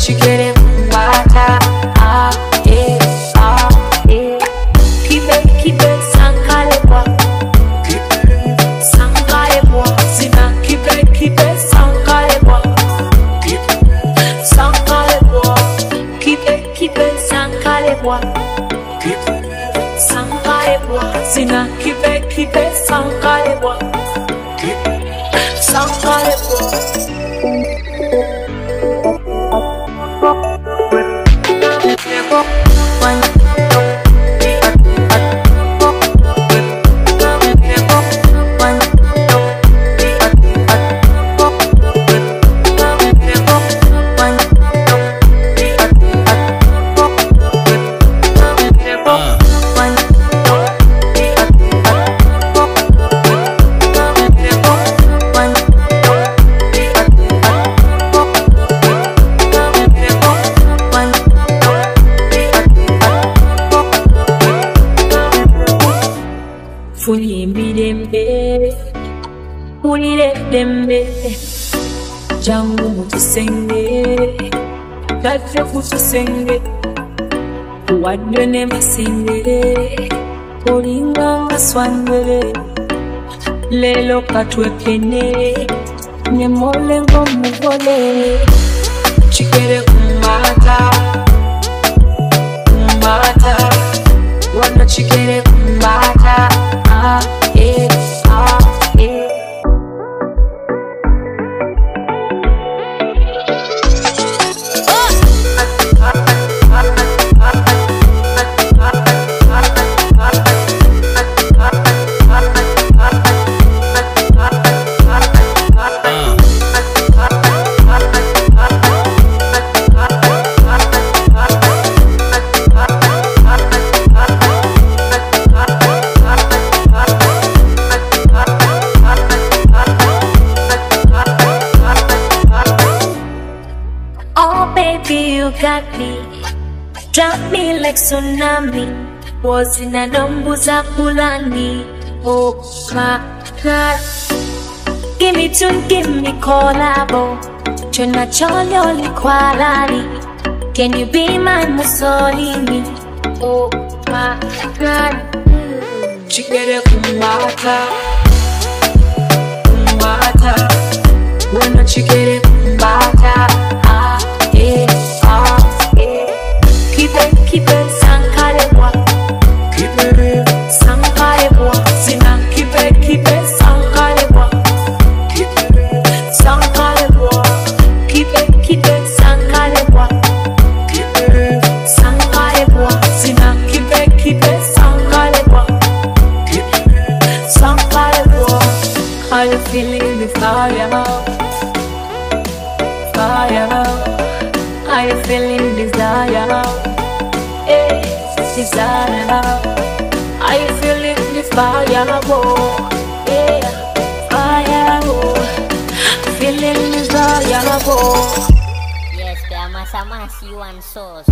wano kigere kumbata ah, eh, ah, eh. kibe kibe sankalebwa sankalebwa kibe kibe sankalebwa sankalebwa sina sankalebwa sankalebwa funye tufunire eddembe jangu mutusenge. Tadde ku tusenge tuwadde ne masengere olinganga swangere leero katwekene ne mole ng'omugole kigere ku maata Drop me like tsunami. Was in a numbuza pulani. Oh, my God. Give me tune, give me collabo. Chona cholyo likwalani. Can you be my Mussolini? Oh, my God. Chikere kumata Kumata Wana chikere kumata Are you feeling desire? Hey, desire. Are you feeling the fire? Oh, yeah, fire. Oh, feeling desire. Oh. Yes, kaya masa-mas you and sauce.